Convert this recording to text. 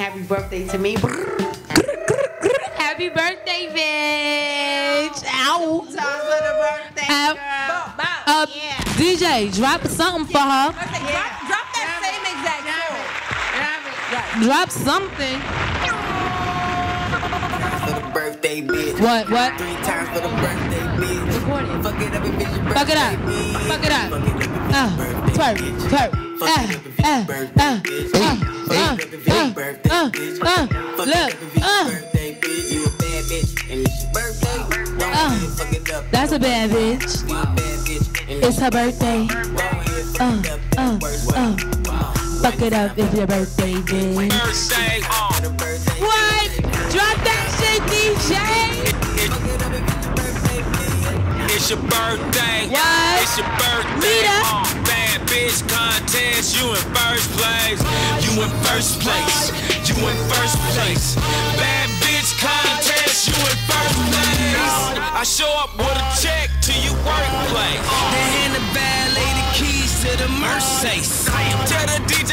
Happy birthday to me. Happy birthday, bitch. Ow. Times for the birthday, Uh, girl. Uh, Yeah. DJ, drop something for her. Okay, drop, drop that same exact song. Drop something. for the birthday, bitch. What? What? Three times for the birthday, bitch. Record it. Fuck it up if it's your birthday. Fuck it up. bitch. Fuck it up. Fuck it up Uh, twerk, twerk. Fuck Uh, it up if it's uh, birthday, uh, bitch. Uh, Fuck it up if it's uh, birthday, uh, bitch. uh, Fuck look, up if uh. birthday, bitch. You a bad bitch and it's your birthday. Go Uh. fuck it up. That's a bad bitch. You a bad bitch and It's her birthday. Go ahead, fuck Uh, uh, uh. Fuck it up if your birthday, bitch. Birthday, What? Drop that shit, DJ. fuck it up if it's your birthday, bitch. it's your birthday. What? It's your birthday. Uh, bad contest. You in first place. You in first place. You in first place. Bad bitch contest. You in first place. I show up with a check to your workplace. Then hand the valet the keys to the Mercedes. Tell the DJ